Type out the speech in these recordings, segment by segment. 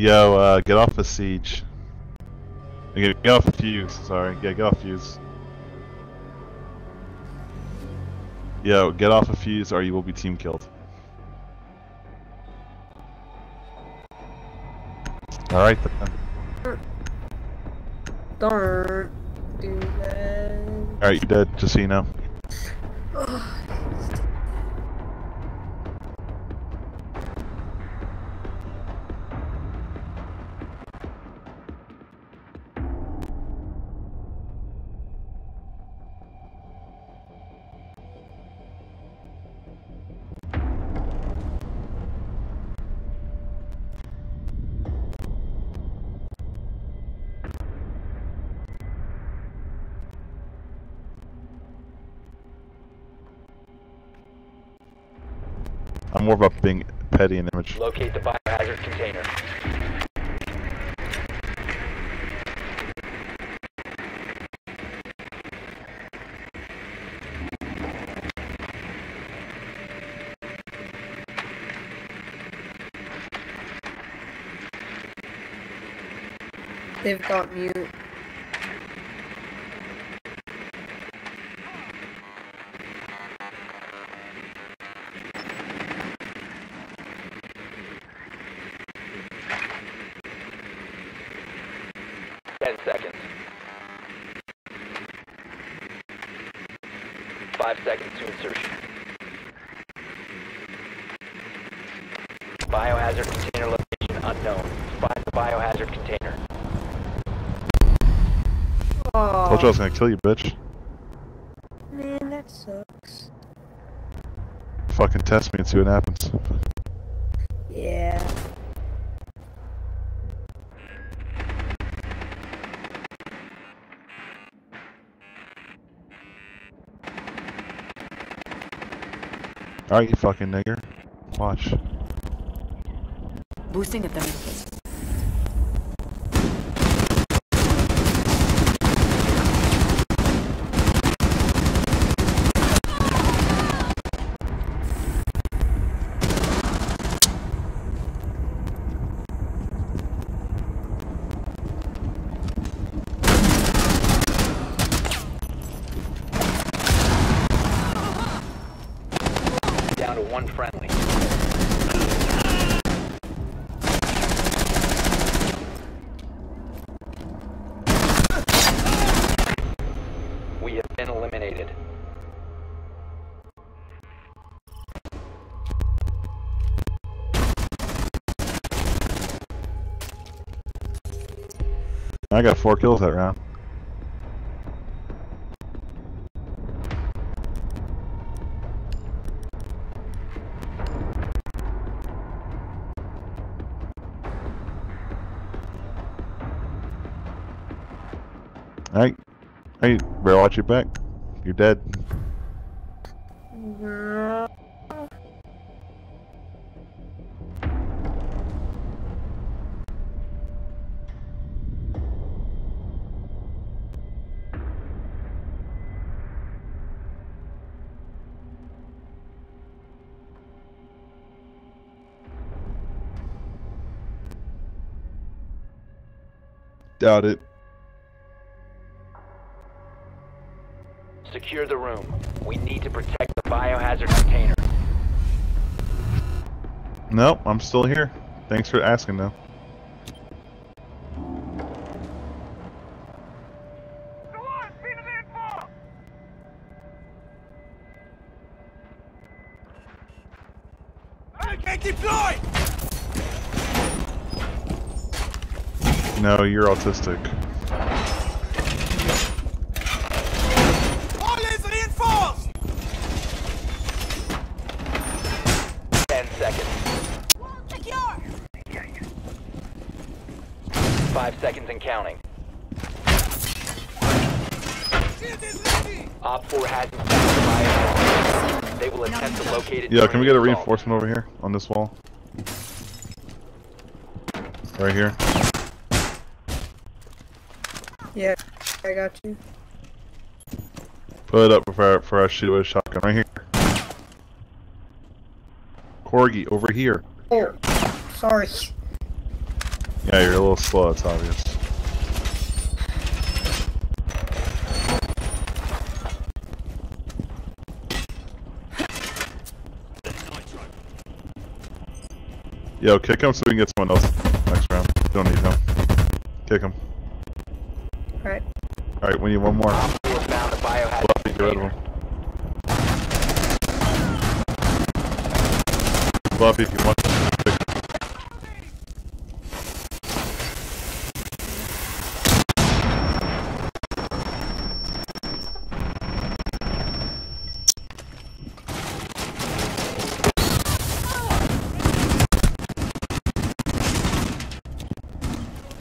Yo, uh, get off the siege. Get, get off the Fuze, sorry. Yeah, get off the Fuze. Yo, get off a Fuze or you will be team killed. Alright then. Don't do that. Alright, you're dead, just so you know. I'm more of a being petty and image. Locate the biohazard container. They've got mute. Ten seconds. Five seconds to insertion. Biohazard container location unknown. Find the biohazard container. Told you I was gonna kill you, bitch. man, that sucks. Fucking test me and see what happens. Alright, you fucking nigger. Watch. Boosting at the. I got four kills that round. Alright. Hey, better watch your back. You're dead. Doubt it. Secure the room. We need to protect the biohazard container. Nope, I'm still here. Thanks for asking though. No, you're autistic. Ten seconds. Five seconds and counting. OPFOR hasn't the. They will attempt to locate it. Yeah, can we get a reinforcement over here on this wall? Right here. Yeah, I got you. Put it up for for us shoot with a shotgun right here. Corgi over here. Oh, sorry. Yeah, you're a little slow, it's obvious. Yo, kick him so we can get someone else next round. Don't need him. Kick him. Alright. Alright, we need one more. Op 4 found the biohazard get rid of container. him. Fluffy, if you want. kick him.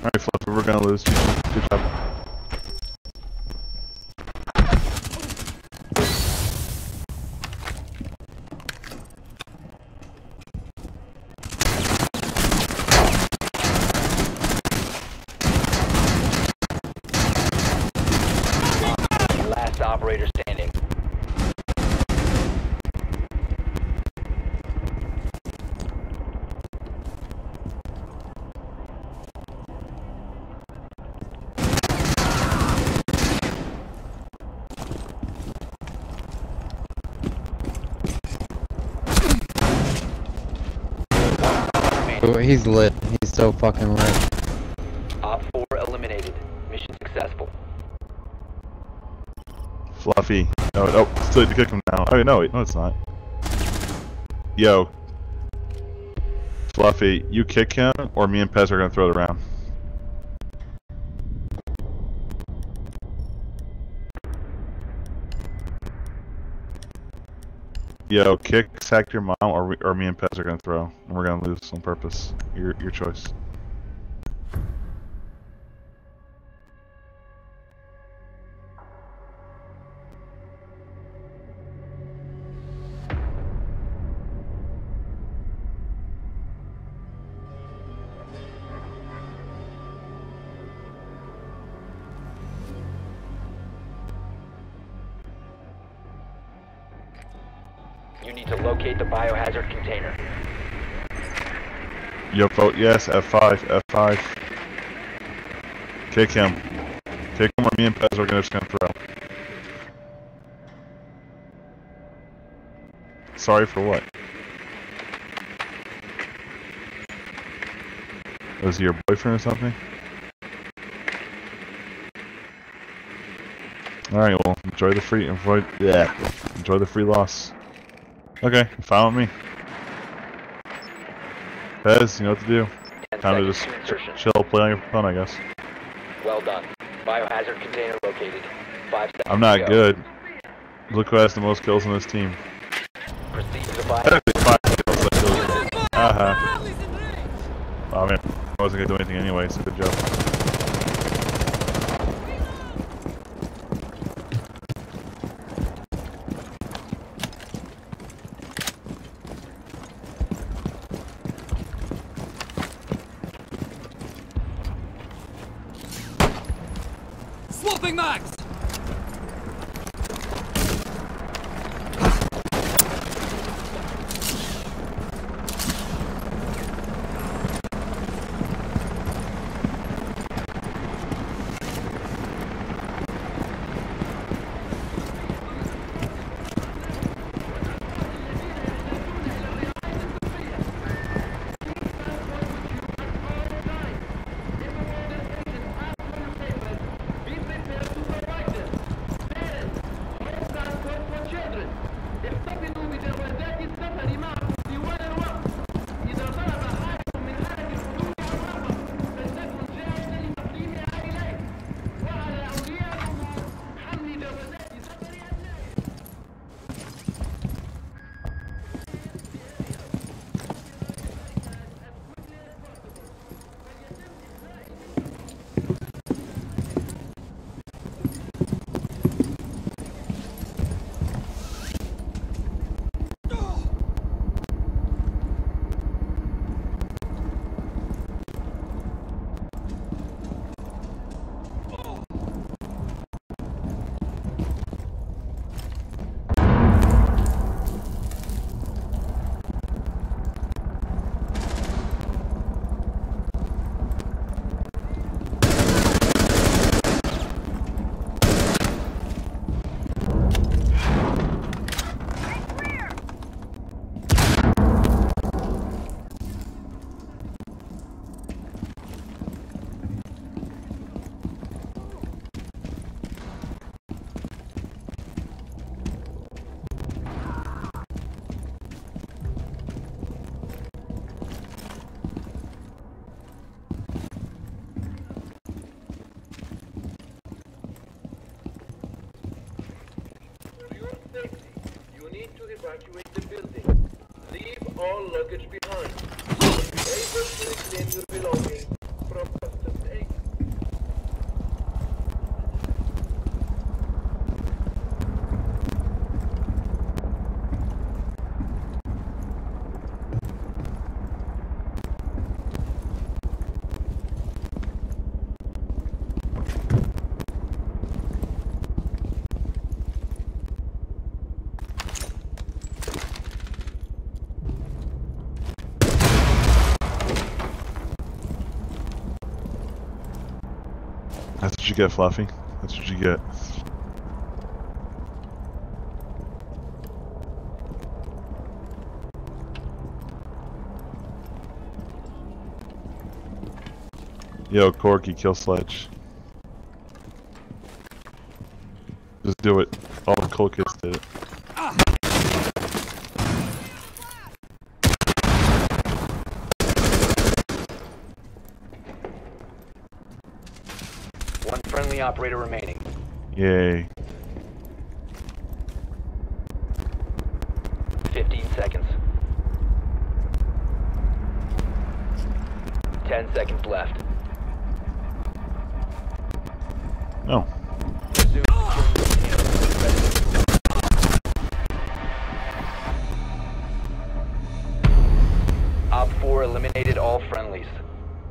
Alright, Fluffy, we're gonna lose. Good job. Last operator standing. He's lit. He's so fucking lit. Op 4 eliminated. Mission successful. Fluffy. No, oh, it's too late to kick him now. Oh, no, wait, no, it's not. Yo. Fluffy, you kick him, or me and Pez are gonna throw it around. Yo, kick, sack your mom, or, we, or me and Pez are gonna throw. And we're gonna lose on purpose. Your, your choice. You need to locate the biohazard container. Your vote yes, F5, F5. Kick him. Kick him or me and Pez are gonna just gonna throw. Sorry for what? Was he your boyfriend or something? Alright, well, enjoy the free, enjoy, yeah, enjoy the free loss. Okay, fine with me. Pez, you know what to do. Time to just to chill, play on your phone, I guess. Well done. Biohazard container located. Five seconds I'm not go. good. Look who has the most kills on this team. Proceed to the five kills. That kills. Uh-huh. I mean, I wasn't gonna do anything anyway, so good job. Get, Fluffy. That's what you get. Yo, Corky, kill Sledge. Just do it. All the cool kids did it. One friendly operator remaining. Yay. 15 seconds. 10 seconds left. No. Resume securing the container. Op 4 eliminated all friendlies.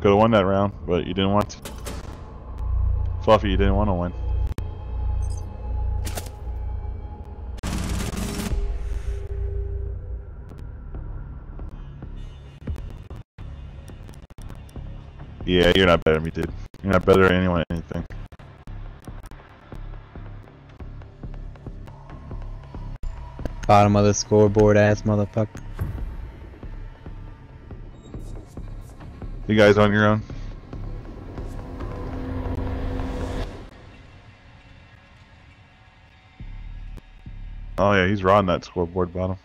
Could have won that round, but you didn't want to. Fluffy, you didn't want to win. Yeah, you're not better than me, dude. You're not better than anyone anything. Bottom of the scoreboard ass motherfucker. You guys on your own? Oh yeah, he's riding that scoreboard bottom.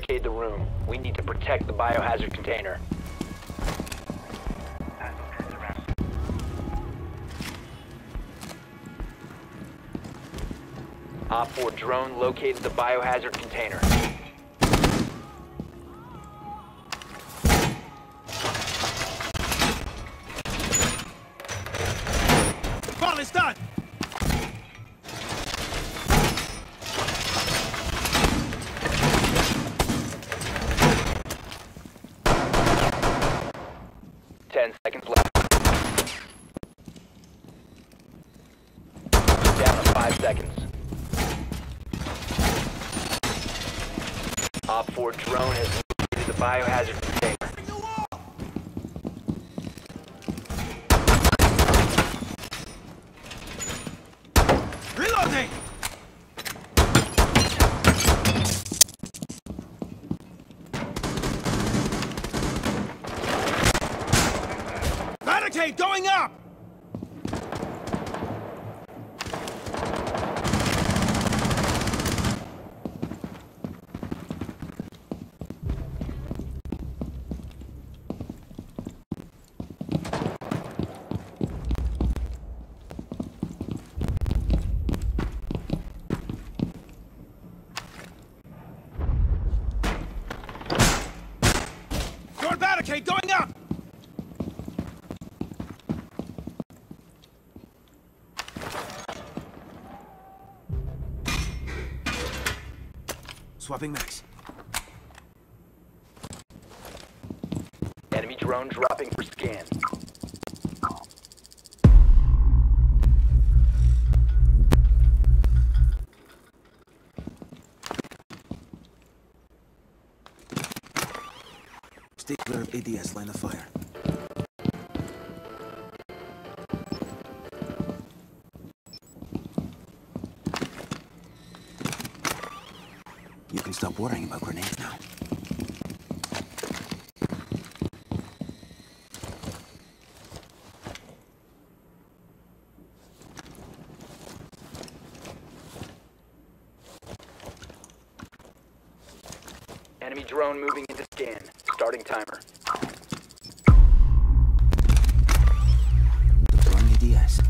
Barricade the room. We need to protect the biohazard container. OPFOR drone located the biohazard container. Five seconds. OPFOR drone has the biohazard container. Reloading! Barricade going up! Door barricade going up! Swapping mags. Enemy drone dropping for scan. Stay clear of ADS line of fire. Stop worrying about grenades now. Enemy drone moving into scan. Starting timer. Throwing ADS.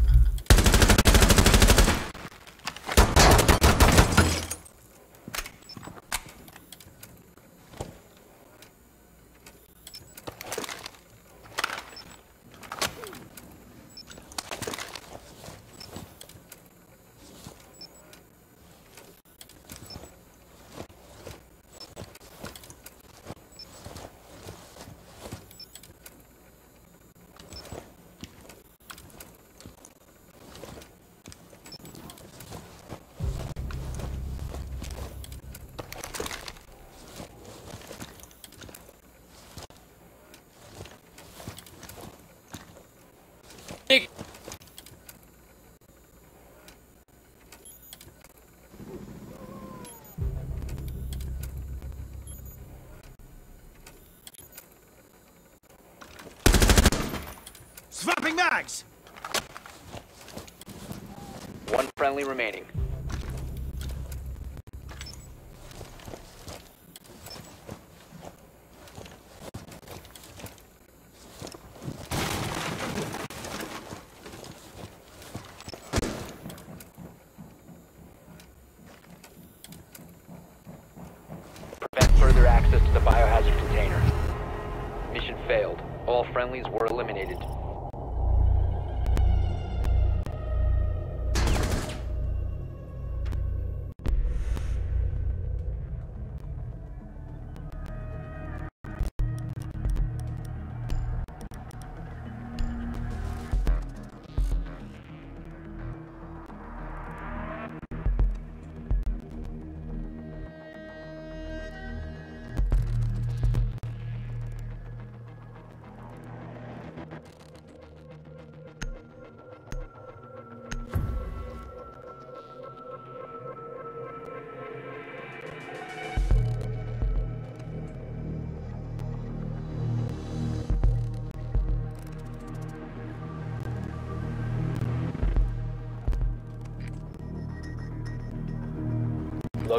Swapping mags! One friendly remaining.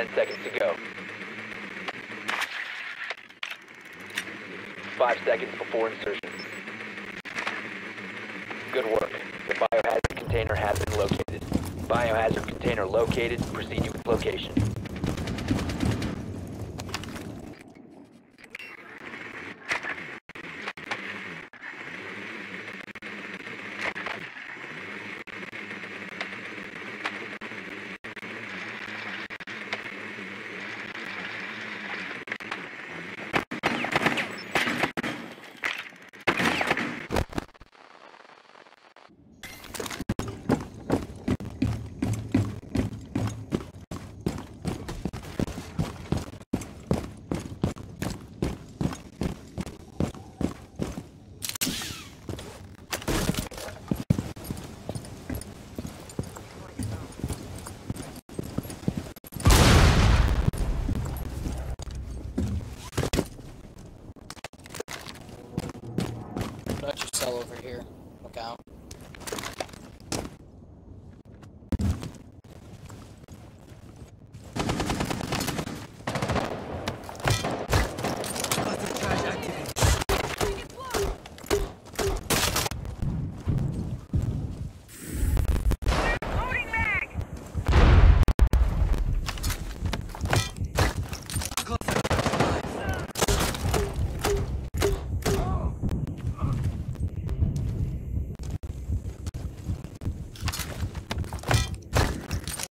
Ten seconds to go. Five seconds before insertion. Good work. The biohazard container has been located. Biohazard container located. Proceed with location. here. Look out.